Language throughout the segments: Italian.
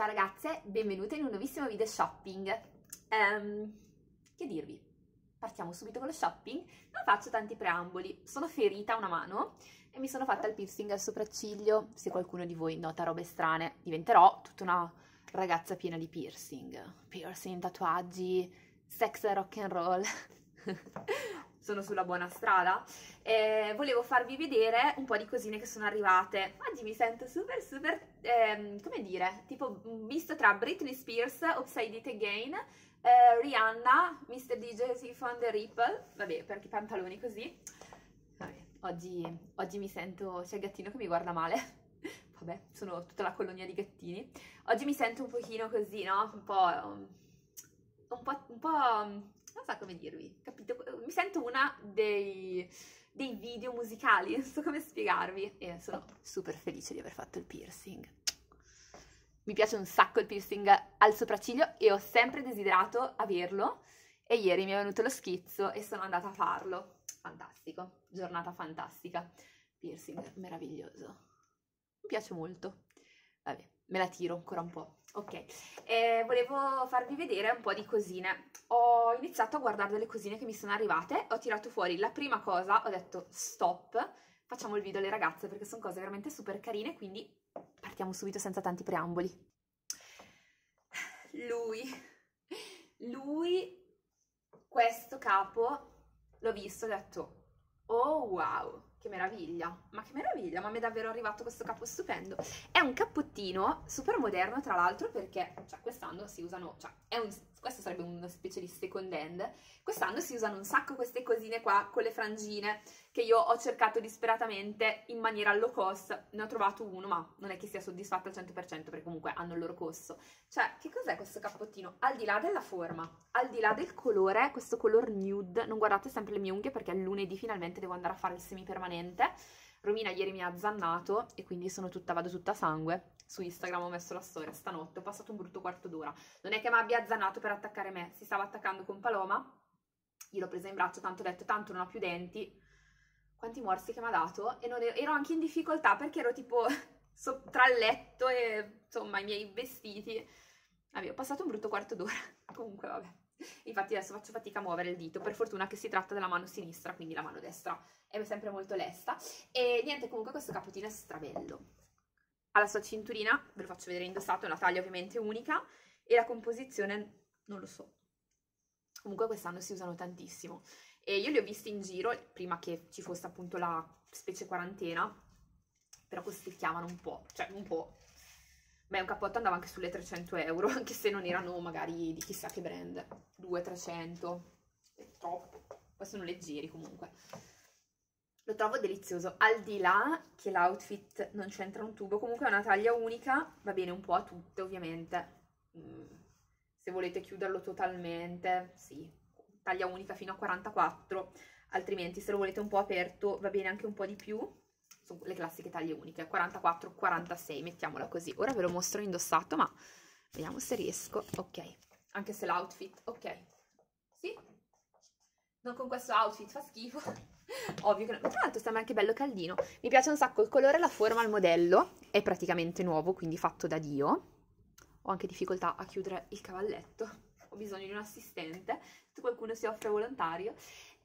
Ciao ragazze, benvenute in un nuovissimo video shopping. Um, che dirvi? Partiamo subito con lo shopping. Non faccio tanti preamboli, sono ferita una mano e mi sono fatta il piercing al sopracciglio. Se qualcuno di voi nota robe strane, diventerò tutta una ragazza piena di piercing. Piercing, tatuaggi, sex rock and roll. sono sulla buona strada. Eh, volevo farvi vedere un po' di cosine che sono arrivate. Oggi mi sento super super, ehm, come dire, tipo visto tra Britney Spears, Upside It Again, eh, Rihanna, Mr. DJ Siphon The Ripple, vabbè, perché i pantaloni così. Vabbè, oggi, oggi mi sento, c'è il gattino che mi guarda male. Vabbè, sono tutta la colonia di gattini. Oggi mi sento un pochino così, no? Un po'... un po', un po' so come dirvi, capito? Mi sento una dei, dei video musicali, non so come spiegarvi, e sono super felice di aver fatto il piercing. Mi piace un sacco il piercing al sopracciglio e ho sempre desiderato averlo e ieri mi è venuto lo schizzo e sono andata a farlo. Fantastico, giornata fantastica. Piercing meraviglioso. Mi piace molto. Vabbè, me la tiro ancora un po'. Ok, eh, volevo farvi vedere un po' di cosine. Ho iniziato a guardare delle cosine che mi sono arrivate, ho tirato fuori la prima cosa, ho detto stop, facciamo il video alle ragazze perché sono cose veramente super carine, quindi partiamo subito senza tanti preamboli. Lui, lui, questo capo, l'ho visto, ho detto oh wow, che meraviglia, ma che meraviglia, ma mi è davvero arrivato questo capo stupendo. È un cappottino super moderno tra l'altro perché, cioè, quest'anno si usano, cioè, è un, questo sarebbe una specie di second hand, quest'anno si usano un sacco queste cosine qua con le frangine che io ho cercato disperatamente in maniera low cost, ne ho trovato uno ma non è che sia soddisfatta al 100% perché comunque hanno il loro costo. Cioè, che cos'è questo cappottino? Al di là della forma, al di là del colore, questo color nude, non guardate sempre le mie unghie perché lunedì finalmente devo andare a fare il semipermanente, Romina ieri mi ha azzannato e quindi sono tutta, vado tutta sangue su Instagram ho messo la storia stanotte, ho passato un brutto quarto d'ora. Non è che mi abbia azzannato per attaccare me, si stava attaccando con Paloma, io l'ho presa in braccio, tanto ho detto, tanto non ho più denti. Quanti morsi che mi ha dato? E ero, ero, anche in difficoltà perché ero tipo so, tra il letto e insomma i miei vestiti. Vabbè, ho passato un brutto quarto d'ora. Comunque, vabbè. Infatti adesso faccio fatica a muovere il dito, per fortuna che si tratta della mano sinistra, quindi la mano destra è sempre molto lesta. E niente, comunque questo capotino è strabello ha la sua cinturina, ve lo faccio vedere indossato, è una taglia ovviamente unica e la composizione non lo so. Comunque quest'anno si usano tantissimo e io li ho visti in giro prima che ci fosse appunto la specie quarantena, però costicchiavano un po', cioè un po'. Beh, un cappotto andava anche sulle 300 euro, anche se non erano magari di chissà che brand, 200-300, è troppo, poi sono leggeri comunque. Lo trovo delizioso, al di là che l'outfit non c'entra un tubo, comunque è una taglia unica, va bene un po' a tutte ovviamente. Mm. Se volete chiuderlo totalmente, sì, taglia unica fino a 44, altrimenti se lo volete un po' aperto va bene anche un po' di più. Sono le classiche taglie uniche, 44-46, mettiamola così. Ora ve lo mostro indossato, ma vediamo se riesco. Ok, anche se l'outfit, ok. Sì, non con questo outfit fa schifo ovvio che no. tra l'altro sembra anche bello caldino mi piace un sacco il colore la forma al modello è praticamente nuovo quindi fatto da Dio ho anche difficoltà a chiudere il cavalletto ho bisogno di un assistente se qualcuno si offre volontario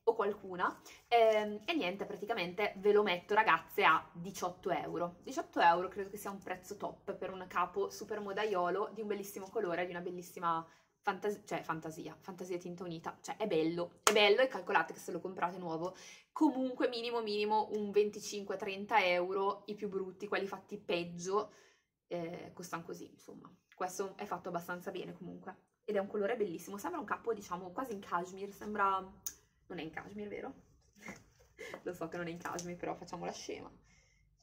o qualcuna ehm, e niente praticamente ve lo metto ragazze a 18 euro. 18 euro credo che sia un prezzo top per un capo super modaiolo di un bellissimo colore di una bellissima fantasia, cioè fantasia, fantasia tinta unita, cioè è bello, è bello e calcolate che se lo comprate nuovo, comunque minimo minimo un 25-30 euro, i più brutti, quelli fatti peggio, eh, costano così, insomma. Questo è fatto abbastanza bene comunque, ed è un colore bellissimo, sembra un capo diciamo quasi in cashmere, sembra... non è in cashmere, vero? lo so che non è in cashmere, però facciamo la scema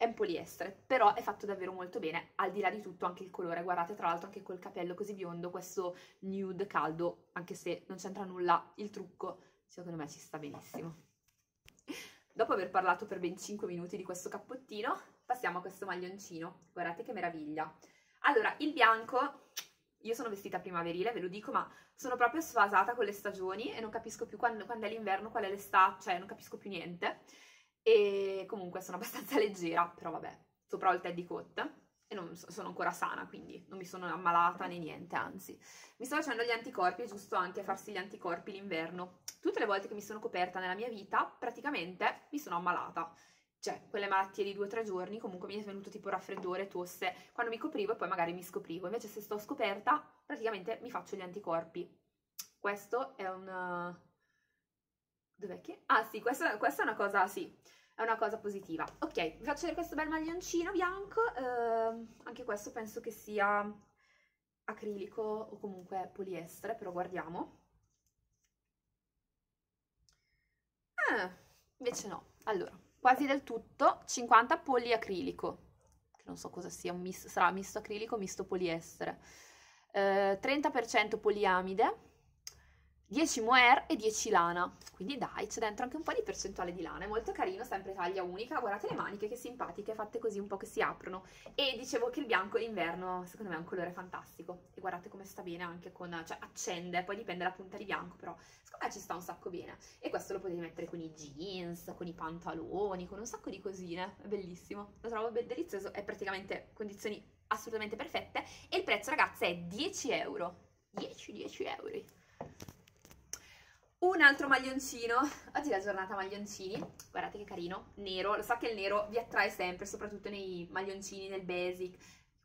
è un poliestere, però è fatto davvero molto bene, al di là di tutto anche il colore, guardate tra l'altro anche col capello così biondo, questo nude caldo, anche se non c'entra nulla, il trucco secondo me ci sta benissimo. Dopo aver parlato per ben 5 minuti di questo cappottino, passiamo a questo maglioncino, guardate che meraviglia. Allora, il bianco, io sono vestita primaverile, ve lo dico, ma sono proprio sfasata con le stagioni e non capisco più quando, quando è l'inverno, qual è l'estate, cioè non capisco più niente e comunque sono abbastanza leggera, però vabbè, sopra ho il teddy coat e non sono ancora sana, quindi non mi sono ammalata né niente, anzi. Mi sto facendo gli anticorpi, è giusto anche farsi gli anticorpi l'inverno. Tutte le volte che mi sono coperta nella mia vita, praticamente mi sono ammalata. Cioè, quelle malattie di due o tre giorni, comunque mi è venuto tipo raffreddore, tosse, quando mi coprivo e poi magari mi scoprivo. Invece se sto scoperta, praticamente mi faccio gli anticorpi. Questo è un... Dov'è che? Ah sì, questa, questa è una cosa, sì, è una cosa positiva. Ok, vi faccio vedere questo bel maglioncino bianco, eh, anche questo penso che sia acrilico o comunque poliestere, però guardiamo. Ah, invece no. Allora, quasi del tutto 50 poliacrilico, che non so cosa sia, misto, sarà misto acrilico, misto poliestere. Eh, 30% poliamide, 10 mohair e 10 lana, quindi dai, c'è dentro anche un po' di percentuale di lana, è molto carino, sempre taglia unica, guardate le maniche che simpatiche, fatte così un po' che si aprono, e dicevo che il bianco d'inverno secondo me è un colore fantastico, e guardate come sta bene anche con, cioè accende, poi dipende dalla punta di bianco, però secondo me ci sta un sacco bene, e questo lo potete mettere con i jeans, con i pantaloni, con un sacco di cosine, è bellissimo, lo trovo delizioso, è praticamente condizioni assolutamente perfette, e il prezzo ragazze è 10 euro, 10, 10 euro un altro maglioncino, oggi è la giornata maglioncini, guardate che carino, nero, lo so che il nero vi attrae sempre, soprattutto nei maglioncini, nel basic,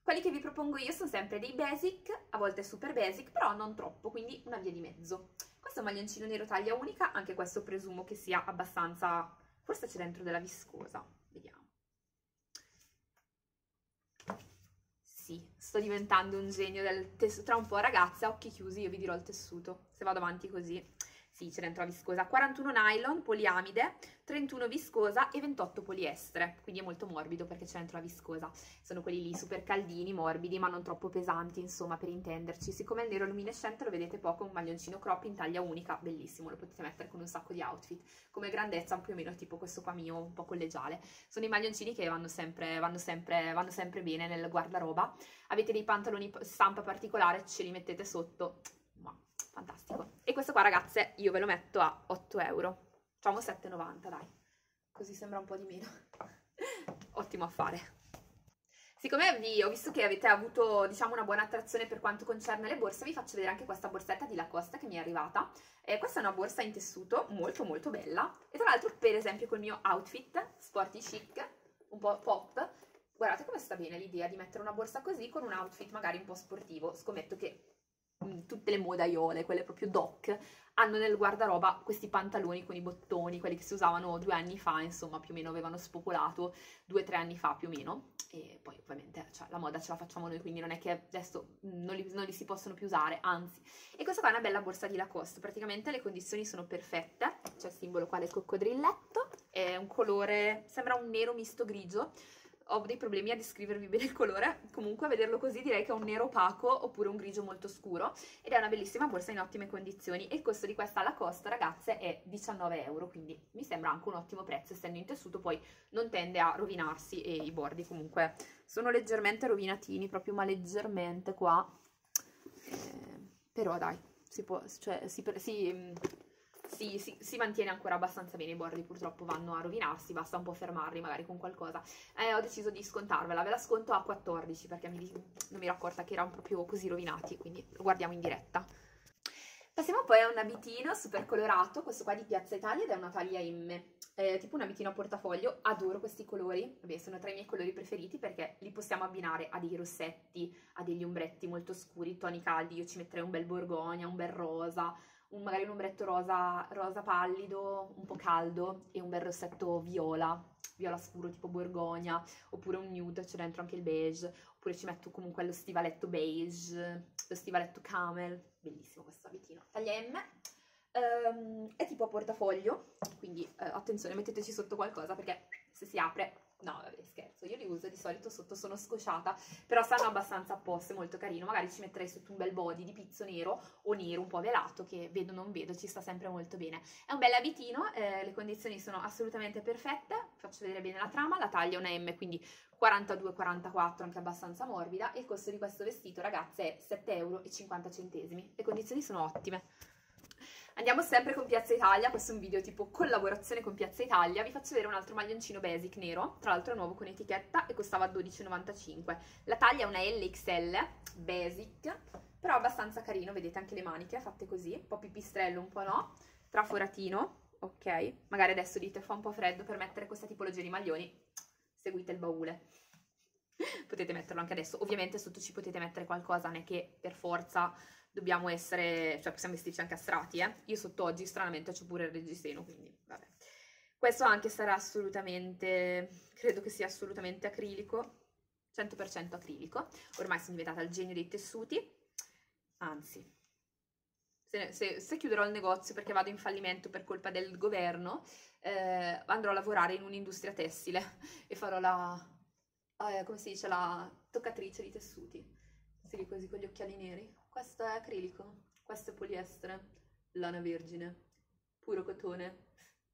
quelli che vi propongo io sono sempre dei basic, a volte super basic, però non troppo, quindi una via di mezzo. Questo è un maglioncino nero taglia unica, anche questo presumo che sia abbastanza, forse c'è dentro della viscosa, vediamo. Sì, sto diventando un genio del tessuto, tra un po' ragazza, occhi chiusi, io vi dirò il tessuto, se vado avanti così sì, c'è dentro la viscosa, 41 nylon, poliamide, 31 viscosa e 28 poliestere, quindi è molto morbido perché c'è dentro la viscosa. Sono quelli lì super caldini, morbidi, ma non troppo pesanti, insomma, per intenderci. Siccome il nero luminescente lo vedete poco, un maglioncino crop in taglia unica, bellissimo, lo potete mettere con un sacco di outfit. Come grandezza più o meno tipo questo qua mio, un po' collegiale. Sono i maglioncini che vanno sempre, vanno sempre, vanno sempre bene nel guardaroba. Avete dei pantaloni stampa particolare, ce li mettete sotto, fantastico. E questo qua ragazze io ve lo metto a 8 euro, facciamo 7,90 dai, così sembra un po' di meno. Ottimo affare. Siccome vi, ho visto che avete avuto diciamo una buona attrazione per quanto concerne le borse, vi faccio vedere anche questa borsetta di Lacoste che mi è arrivata. Eh, questa è una borsa in tessuto molto molto bella e tra l'altro per esempio col mio outfit sporty chic, un po' pop, guardate come sta bene l'idea di mettere una borsa così con un outfit magari un po' sportivo. Scommetto che tutte le modaiole, quelle proprio doc, hanno nel guardaroba questi pantaloni con i bottoni, quelli che si usavano due anni fa, insomma, più o meno avevano spopolato due o tre anni fa più o meno. E poi ovviamente cioè, la moda ce la facciamo noi, quindi non è che adesso mm, non li, non li, si possono più usare, anzi. E questa qua è una bella borsa di Lacoste, praticamente le condizioni sono perfette, c'è il simbolo qua del coccodrilletto, è un colore, sembra un nero misto grigio, ho dei problemi a descrivervi bene il colore, comunque a vederlo così direi che è un nero opaco oppure un grigio molto scuro ed è una bellissima borsa in ottime condizioni. E il costo di questa alla costa ragazze è 19 euro, quindi mi sembra anche un ottimo prezzo, essendo in tessuto poi non tende a rovinarsi e i bordi comunque sono leggermente rovinatini, proprio ma leggermente qua, eh, però dai, si può, cioè si, si si, si, si, mantiene ancora abbastanza bene, i bordi purtroppo vanno a rovinarsi, basta un po' fermarli magari con qualcosa. Eh, ho deciso di scontarvela, ve la sconto a 14 perché mi, non mi ero accorta che erano proprio così rovinati, quindi lo guardiamo in diretta. Passiamo poi a un abitino super colorato, questo qua di Piazza Italia ed è una taglia M, è tipo un abitino a portafoglio, adoro questi colori, Vabbè, sono tra i miei colori preferiti perché li possiamo abbinare a dei rossetti, a degli ombretti molto scuri, toni caldi, io ci metterei un bel borgogna, un bel rosa, un, magari un ombretto rosa, rosa pallido, un po' caldo e un bel rossetto viola, viola scuro tipo borgogna, oppure un nude, c'è dentro anche il beige, oppure ci metto comunque lo stivaletto beige, lo stivaletto camel, bellissimo questo abitino. Taglia M, um, è tipo a portafoglio, quindi uh, attenzione metteteci sotto qualcosa perché se si apre No, vabbè, scherzo, io li uso di solito sotto, sono scosciata, però stanno abbastanza a posto, è molto carino. Magari ci metterei sotto un bel body di pizzo nero o nero un po' velato, che vedo non vedo, ci sta sempre molto bene. È un bel abitino, eh, le condizioni sono assolutamente perfette, faccio vedere bene la trama, la taglia è una M, quindi 42-44, anche abbastanza morbida, e il costo di questo vestito, ragazze, è 7,50 euro. Le condizioni sono ottime. Andiamo sempre con Piazza Italia, questo è un video tipo collaborazione con Piazza Italia, vi faccio vedere un altro maglioncino basic nero, tra l'altro nuovo con etichetta e costava 12,95. La taglia è una LXL, basic, però abbastanza carino, vedete anche le maniche fatte così, un po' pipistrello, un po' no, traforatino, ok? Magari adesso dite fa un po' freddo per mettere questa tipologia di maglioni, seguite il baule. potete metterlo anche adesso, ovviamente sotto ci potete mettere qualcosa, non è che per forza dobbiamo essere, cioè possiamo vestirci anche a strati, eh? Io sotto oggi stranamente ho pure il reggiseno, quindi vabbè. Questo anche sarà assolutamente, credo che sia assolutamente acrilico, 100% acrilico. Ormai sono diventata il genio dei tessuti, anzi, se, se, se, chiuderò il negozio perché vado in fallimento per colpa del governo, eh, andrò a lavorare in un'industria tessile e farò la, eh, come si dice, la toccatrice di tessuti. Si dice così con gli occhiali neri. Questo è acrilico, questo è poliestere, lana vergine, puro cotone.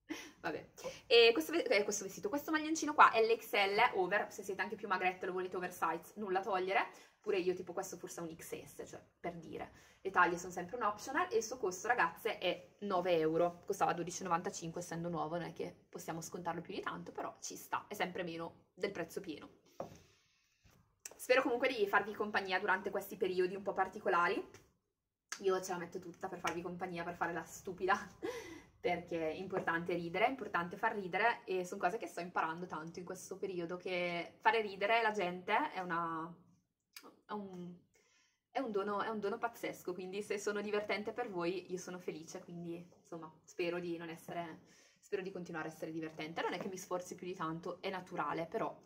Vabbè, e questo, eh, questo, vestito, questo maglioncino qua è l'XL over, se siete anche più magrette lo volete oversize, nulla togliere, pure io tipo questo forse è un XS, cioè per dire, le taglie sono sempre un optional e il suo costo ragazze è 9 euro, costava 12,95 essendo nuovo, non è che possiamo scontarlo più di tanto, però ci sta, è sempre meno del prezzo pieno. Spero comunque di farvi compagnia durante questi periodi un po' particolari. Io ce la metto tutta per farvi compagnia, per fare la stupida, perché è importante ridere, è importante far ridere e sono cose che sto imparando tanto in questo periodo, che fare ridere la gente è una... È un, è un, dono, è un dono pazzesco, quindi se sono divertente per voi io sono felice, quindi insomma spero di non essere, spero di continuare a essere divertente. Non è che mi sforzi più di tanto, è naturale, però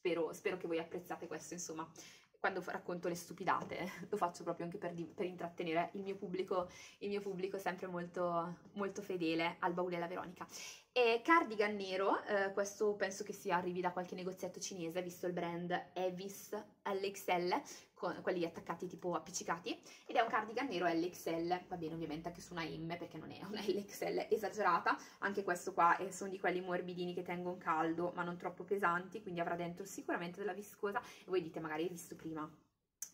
spero, spero che voi apprezzate questo, insomma quando racconto le stupidate lo faccio proprio anche per, per intrattenere il mio pubblico, il mio pubblico sempre molto, molto fedele al baule della Veronica. E cardigan nero, eh, questo penso che sia arrivi da qualche negozietto cinese, visto il brand Evis LXL, con quelli attaccati tipo appiccicati, ed è un cardigan nero LXL, va bene ovviamente anche su una M perché non è una LXL esagerata, anche questo qua è, sono di quelli morbidini che tengono caldo ma non troppo pesanti, quindi avrà dentro sicuramente della viscosa, e voi dite magari hai visto prima,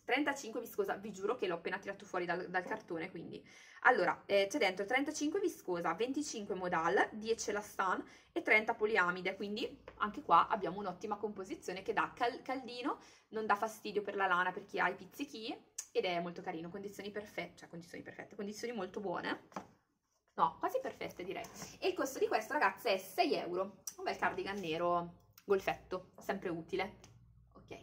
35 viscosa, vi giuro che l'ho appena tirato fuori dal, dal cartone, quindi. Allora, eh, c'è dentro 35 viscosa, 25 modal, 10 elastan e 30 poliamide, quindi anche qua abbiamo un'ottima composizione che dà cal caldino, non dà fastidio per la lana per chi ha i pizzichi ed è molto carino, condizioni perfette, cioè condizioni perfette, condizioni molto buone. No, quasi perfette direi. E il costo di questo, ragazze, è 6 euro. Un bel cardigan nero golfetto, sempre utile. Ok,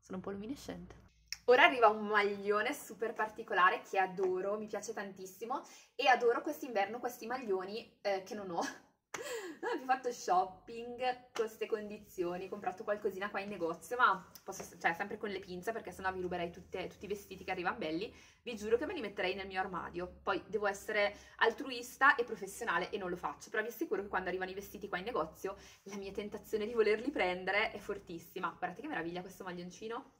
sono un po' luminescente. Ora arriva un maglione super particolare che adoro, mi piace tantissimo e adoro quest'inverno questi maglioni eh, che non ho. Ho fatto shopping con queste condizioni, ho comprato qualcosina qua in negozio, ma posso, cioè sempre con le pinze perché sennò vi ruberei tutte, tutti i vestiti che arrivano belli. Vi giuro che me li metterei nel mio armadio. Poi devo essere altruista e professionale e non lo faccio, però vi assicuro che quando arrivano i vestiti qua in negozio la mia tentazione di volerli prendere è fortissima. Guardate che meraviglia questo maglioncino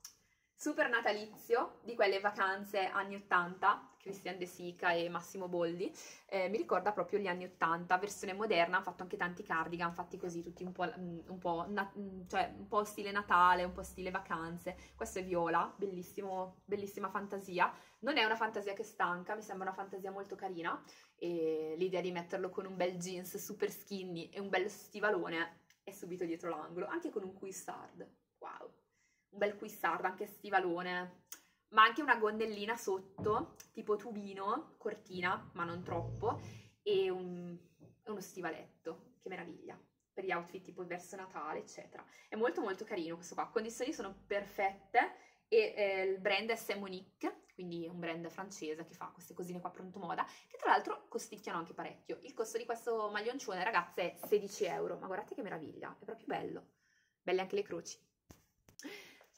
super natalizio di quelle vacanze anni 80, Christian De Sica e Massimo Boldi, eh, mi ricorda proprio gli anni 80, versione moderna, ha fatto anche tanti cardigan fatti così, tutti un po', mm, un po', mm, cioè, un po stile Natale, un po' stile vacanze. Questo è Viola, bellissimo, bellissima fantasia. Non è una fantasia che stanca, mi sembra una fantasia molto carina e l'idea di metterlo con un bel jeans super skinny e un bel stivalone è subito dietro l'angolo, anche con un cuissard. Wow! Un bel quissard, anche stivalone, ma anche una gonnellina sotto, tipo tubino, cortina, ma non troppo, e un, uno stivaletto, che meraviglia, per gli outfit tipo verso Natale, eccetera. È molto molto carino questo qua, condizioni sono perfette, e eh, il brand è Semonique, quindi un brand francese che fa queste cosine qua pronto moda, che tra l'altro costicchiano anche parecchio. Il costo di questo maglioncione, ragazze, è 16 euro, ma guardate che meraviglia, è proprio bello. Belle anche le croci.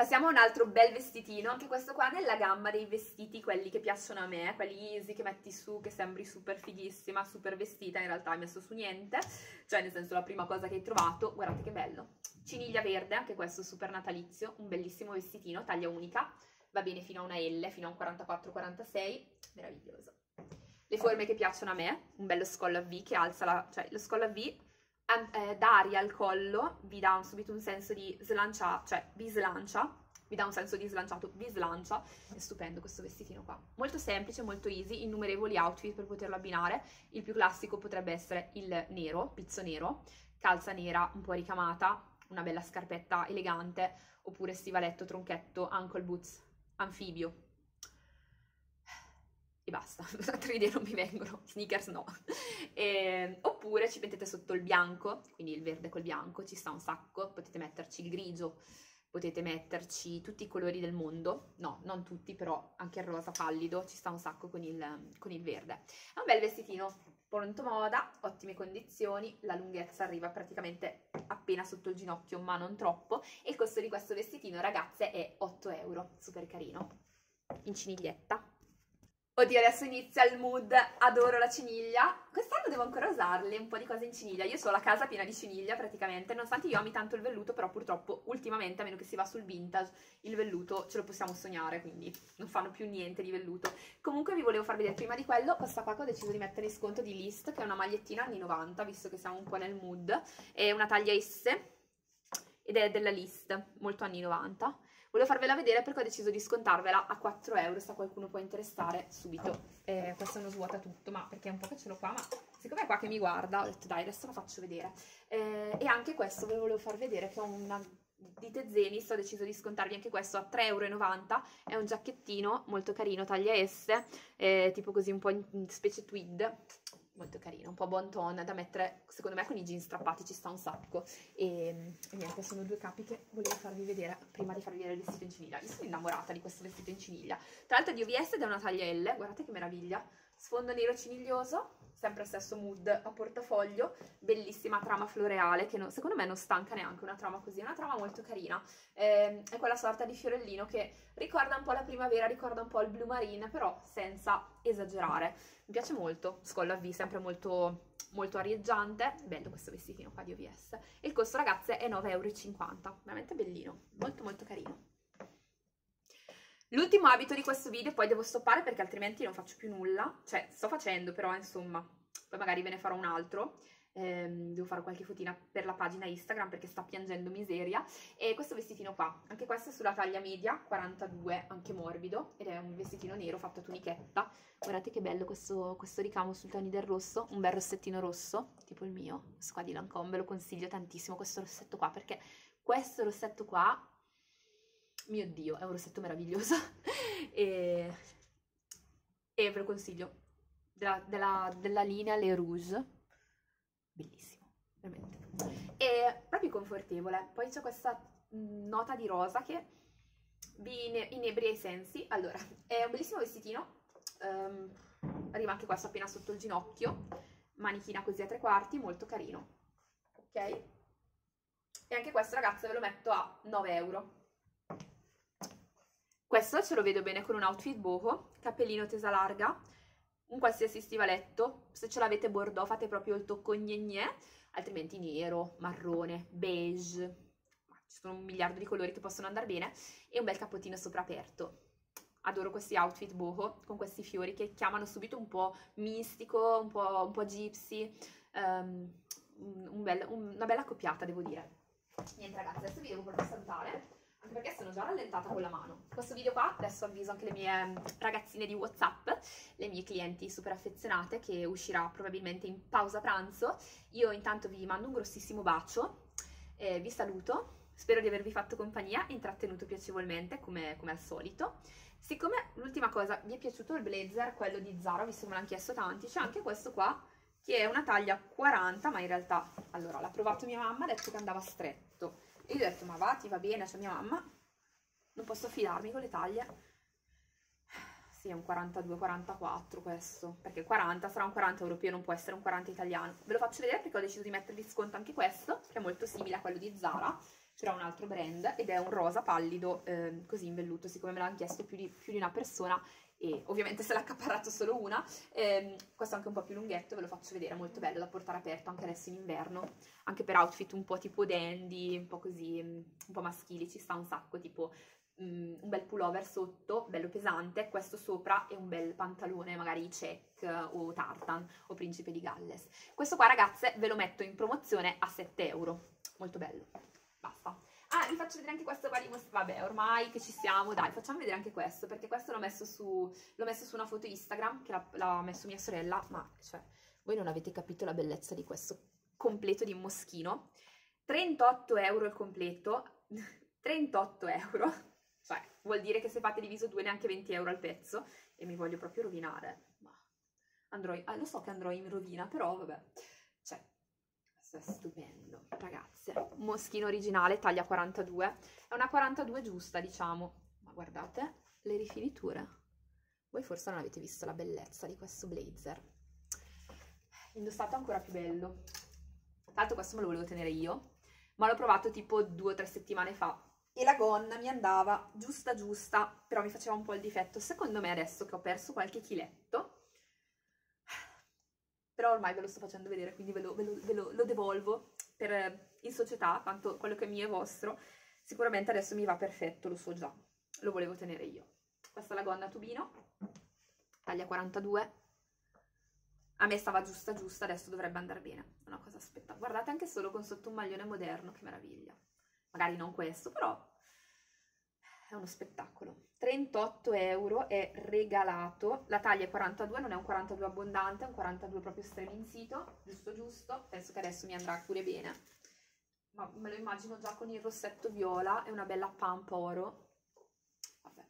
Passiamo a un altro bel vestitino, anche questo qua nella gamma dei vestiti, quelli che piacciono a me, quelli easy che metti su, che sembri super fighissima, super vestita, in realtà hai messo su niente, cioè nel senso la prima cosa che hai trovato, guardate che bello. Ciniglia verde, anche questo super natalizio, un bellissimo vestitino, taglia unica, va bene fino a una L, fino a un 44-46, meraviglioso. Le forme che piacciono a me, un bello scollo a V che alza la, cioè lo scollo a V eh, dà aria al collo, vi dà subito un senso di slancia, cioè vi slancia, vi dà un senso di slanciato, vi slancia, è stupendo questo vestitino qua. Molto semplice, molto easy, innumerevoli outfit per poterlo abbinare, il più classico potrebbe essere il nero, pizzo nero, calza nera un po' ricamata, una bella scarpetta elegante, oppure stivaletto, tronchetto, ankle boots, anfibio, basta, altre idee non mi vengono, sneakers no. E, ehm, oppure ci mettete sotto il bianco, quindi il verde col bianco, ci sta un sacco, potete metterci il grigio, potete metterci tutti i colori del mondo, no, non tutti, però anche il rosa pallido, ci sta un sacco con il, con il verde. È un bel vestitino, pronto moda, ottime condizioni, la lunghezza arriva praticamente appena sotto il ginocchio, ma non troppo, e il costo di questo vestitino, ragazze, è 8 euro, super carino, in ciniglietta. Oddio, adesso inizia il mood, adoro la ciniglia. Quest'anno devo ancora usarle, un po' di cose in ciniglia. Io ho la casa piena di ciniglia praticamente, nonostante io ami tanto il velluto, però purtroppo ultimamente, a meno che si va sul vintage, il velluto ce lo possiamo sognare, quindi non fanno più niente di velluto. Comunque vi volevo far vedere prima di quello, questa qua che ho deciso di mettere in sconto di List, che è una magliettina anni 90, visto che siamo un po' nel mood. È una taglia S ed è della List, molto anni 90 Volevo farvela vedere perché ho deciso di scontarvela a 4 euro, se a qualcuno può interessare subito. Eh, questo non svuota tutto, ma perché è un po' che ce l'ho qua, ma siccome è qua che mi guarda, ho detto dai, adesso la faccio vedere. Eh, e anche questo ve lo volevo far vedere, che ho una di Tezenis, ho deciso di scontarvi anche questo a 3,90 euro, è un giacchettino molto carino, taglia S, eh, tipo così un po' in specie tweed, molto carino, un po' bon ton da mettere, secondo me con i jeans strappati ci sta un sacco. E, e, niente, sono due capi che volevo farvi vedere prima di farvi vedere il vestito in ciniglia io sono innamorata di questo vestito in ciniglia tra l'altro di OVS ed è una taglia L, guardate che meraviglia. Sfondo nero ciniglioso sempre stesso mood a portafoglio, bellissima trama floreale che non, secondo me non stanca neanche una trama così, è una trama molto carina, eh, è quella sorta di fiorellino che ricorda un po' la primavera, ricorda un po' il blue marine, però senza esagerare, mi piace molto, scolla V, sempre molto, molto arieggiante, bello questo vestitino qua di OVS, il costo ragazze è 9,50 euro, veramente bellino, molto molto carino. L'ultimo abito di questo video, poi devo stoppare perché altrimenti non faccio più nulla, cioè sto facendo però insomma, poi magari ve ne farò un altro, ehm, devo fare qualche fotina per la pagina Instagram perché sta piangendo miseria, e questo vestitino qua, anche questo è sulla taglia media, 42, anche morbido, ed è un vestitino nero fatto a tunichetta, guardate che bello questo, questo ricamo sul toni del rosso, un bel rossettino rosso, tipo il mio, questo Lancome, ve lo consiglio tantissimo questo rossetto qua, perché questo rossetto qua mio dio, è un rossetto meraviglioso. E, e ve lo consiglio. Della, della, della linea Le Rouge. Bellissimo, veramente. E proprio confortevole. Poi c'è questa nota di rosa che vi inebria i sensi. Allora, è un bellissimo vestitino. Um, arriva anche questo appena sotto il ginocchio. Manichina così a tre quarti, molto carino. Ok? e anche questo ragazzi ve lo metto a 9 euro questo ce lo vedo bene con un outfit boho, cappellino tesa larga, un qualsiasi stivaletto, se ce l'avete bordeaux fate proprio il tocco gne altrimenti nero, marrone, beige, ci sono un miliardo di colori che possono andare bene, e un bel cappotino sopra aperto. Adoro questi outfit boho con questi fiori che chiamano subito un po' mistico, un po', un po gypsy, um, un bel, un, una bella accoppiata devo dire. Niente ragazzi, adesso vi devo proprio salutare anche perché sono già rallentata con la mano. Questo video qua adesso avviso anche le mie mm, ragazzine di Whatsapp, le mie clienti super affezionate che uscirà probabilmente in pausa pranzo. Io intanto vi mando un grossissimo bacio, eh, vi saluto, spero di avervi fatto compagnia e intrattenuto piacevolmente come, come al solito. Siccome l'ultima cosa, vi è piaciuto il blazer, quello di Zara, visto che me l'hanno chiesto tanti, c'è anche questo qua che è una taglia 40, ma in realtà, allora, l'ha provato mia mamma, ha detto che andava stretto e io ho detto, ma va, ti va bene, c'è mia mamma, non posso fidarmi con le taglie. Sì, è un 42-44 questo, perché 40 sarà un 40 europeo, non può essere un 40 italiano. Ve lo faccio vedere perché ho deciso di mettere di sconto anche questo, che è molto simile a quello di Zara, però un altro brand, ed è un rosa pallido, eh, così in velluto, siccome me l'hanno chiesto più di, più di una persona, e ovviamente se l'ha accaparato solo una. Eh, questo è anche un po' più lunghetto, ve lo faccio vedere, molto bello da portare aperto anche adesso in inverno, anche per outfit un po' tipo dandy, un po' così, mm, un po' maschili, ci sta un sacco, tipo um, un bel pullover sotto, bello pesante, questo sopra e un bel pantalone, magari check o tartan o principe di Galles. Questo qua ragazze ve lo metto in promozione a 7 euro, molto bello, basta. Ah, vi faccio vedere anche questo qua di Vabbè, ormai che ci siamo, dai, facciamo vedere anche questo, perché questo l'ho messo messo su una foto Instagram, che l'ha, messo mia sorella, ma, cioè, voi non avete capito la bellezza di questo completo di moschino. 38 euro il completo, 38 euro, cioè, vuol dire che se fate diviso due neanche 20 euro al pezzo, e mi voglio proprio rovinare. Ma andrò, in- ah, lo so che andrò in rovina, però vabbè, questo è stupendo, ragazze. Moschino originale, taglia 42. È una 42 giusta, diciamo. Ma guardate le rifiniture. Voi forse non avete visto la bellezza di questo blazer. Indossato ancora più bello. L'altro questo me lo volevo tenere io, ma l'ho provato tipo due o tre settimane fa. E la gonna mi andava giusta giusta, però mi faceva un po' il difetto. Secondo me adesso che ho perso qualche chiletto, però ormai ve lo sto facendo vedere, quindi ve lo, ve lo- ve lo- lo devolvo per- in società, tanto quello che è mio è vostro, sicuramente adesso mi va perfetto, lo so già, lo volevo tenere io. Questa è la gonna tubino, taglia 42, a me stava giusta giusta, adesso dovrebbe andare bene, una cosa spettacolare. Guardate anche solo con sotto un maglione moderno, che meraviglia. Magari non questo, però è uno spettacolo. 38 euro è regalato. La taglia è 42, non è un 42 abbondante, è un 42 proprio striminzito, giusto giusto. Penso che adesso mi andrà pure bene. Ma me lo immagino già con il rossetto viola e una bella pump oro. Vabbè,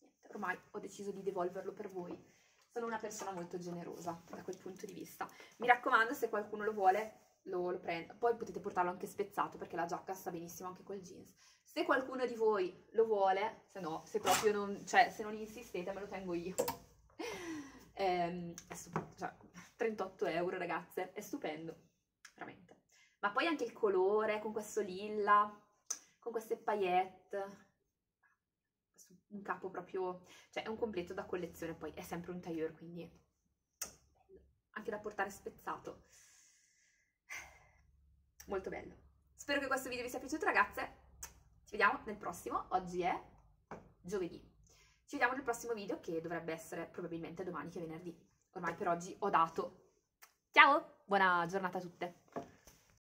niente, ormai ho deciso di devolverlo per voi. Sono una persona molto generosa da quel punto di vista. Mi raccomando, se qualcuno lo vuole, lo, lo prendo. Poi potete portarlo anche spezzato perché la giacca sta benissimo anche col jeans. Se qualcuno di voi lo vuole, se no, se proprio non, cioè, se non insistete, me lo tengo io. Stupendo, cioè, 38 euro, ragazze, è stupendo, veramente. Ma poi anche il colore, con questo lilla, con queste paillette, un capo proprio, cioè è un completo da collezione, poi è sempre un tailleur, quindi anche da portare spezzato. Molto bello. Spero che questo video vi sia piaciuto, ragazze. Vediamo nel prossimo. Oggi è giovedì. Ci vediamo nel prossimo video che dovrebbe essere probabilmente domani che è venerdì. Ormai per oggi ho dato. Ciao, buona giornata a tutte.